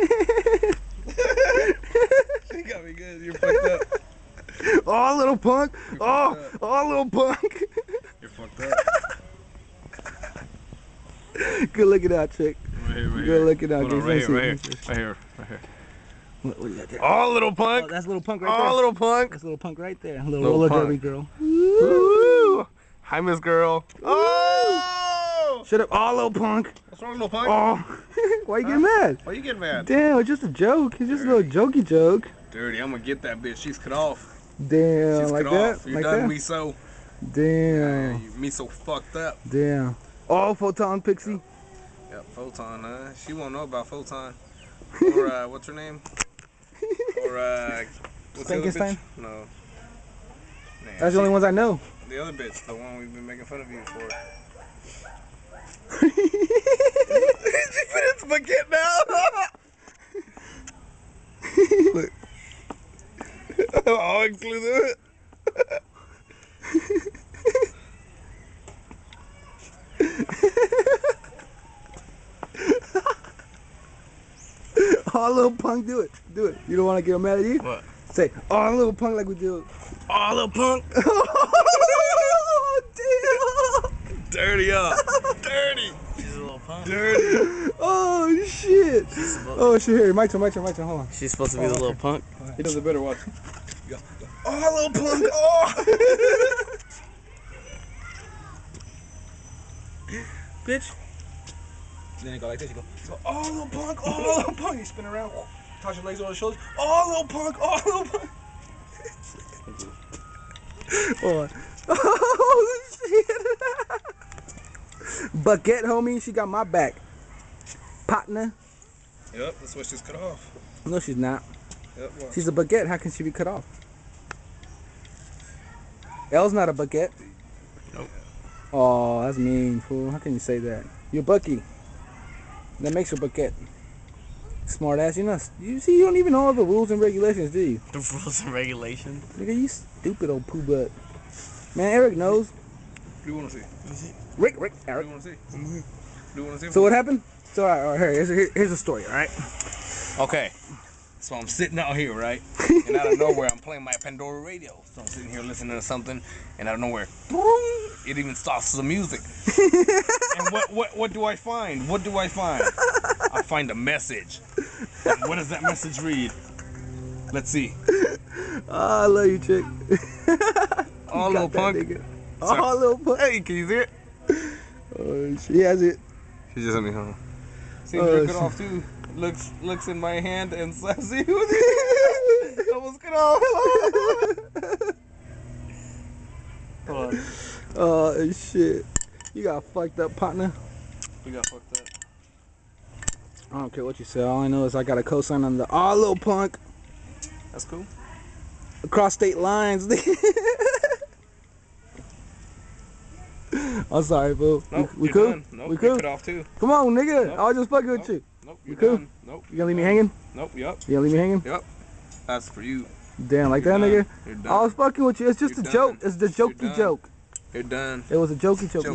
you got me good. You're fucked up. Oh, little punk. You're Oh, oh, little punk. You're fucked up. Good looking out, chick. Right here, right Good looking out. Hold right here, right here, right here, right here. What, what you got there? Oh, little Oh, punk. that's little punk right there. Oh, little punk. That's little punk right there. Little, Little roller punk. derby girl. Woo! Hi, Miss Girl. Oh! Shut up. Oh, little punk. What's wrong, little punk? Oh. Why you getting mad? Why you getting mad? Damn, it's just a joke. It's just a little jokey joke. Dirty, I'm gonna get that bitch. She's cut off. Damn, She's like cut that? off. You're like done that? me so. Damn. you me so fucked up. Damn. Oh, photon pixie. Yep, Photon, huh? She won't know about Photon. Or, uh, what's her name? Or, uh, what's the other Frankenstein? bitch? No. Nah, That's the only ones I know. The other bitch, the one we've been making fun of you for. She put its bucket now. Look. All inclusive. Oh, little punk, do it. Do it. You don't want to get mad at you? What? Say, oh, little punk like we do. Oh, little punk. oh, damn. Dirty up. Dirty. She's a little punk. Dirty. damn. Oh, shit. Oh, shit. Here, my turn, my turn, my turn. Hold on. She's supposed to be the oh, little punk. He does a better watch. Go. Oh, little punk. Oh. Bitch. Then you go like this. You go, you go, oh, little punk, oh, little punk. You spin around, toss your legs over his shoulders. Oh, little punk, oh, little punk. Hold on. Oh, shit. Bucket, homie. She got my back. Partner. Yep, that's why she's cut off. No, she's not. Yep, well, She's a baguette. How can she be cut off? L's not a baguette. Nope. Oh, that's mean, fool. How can you say that? You're Bucky. That makes you a baguette. Smart ass. You know, you see, you don't even know all the rules and regulations, do you? The rules and regulations. Nigga, you stupid old poo butt. Man, Eric knows. what do you want to see? Rick, Rick, What do you want to see? What do you want to see? So what happened? So, all right, all right here, here's, here- here's the story, all right? Okay. So I'm sitting out here, right? And out of nowhere, I'm playing my Pandora radio. So I'm sitting here listening to something, and out of nowhere, it even stops the music. and what, what, what do I find? What do I find? I find a message. And what does that message read? Let's see. Oh, I love you, chick. Oh, You little punk. Oh, little punk. Hey, can you see it? Oh, she has it. She just let me home. See, Oh, it off too. Looks looks in my hand and slaps you. I almost cut off. Hold on. Oh, shit. You got fucked up, partner. We got fucked up. I don't care what you say. All I know is I got a cosign on the oh little punk That's cool. across state lines. I'm sorry, boo. Nope. we, we cool? Done. Nope. we cool? cut off too. Come on, nigga. Nope. I was just fucking with Nope. you. Nope. You're cool? done. Nope. You gonna leave me hanging? Nope. Yep. You gonna leave me hanging? Yep. That's for you. Damn, like You're that, done. nigga. You're I was fucking with you. It's just You're a joke. It's the jokey joke. You're done. It was a jokey joke. Joke.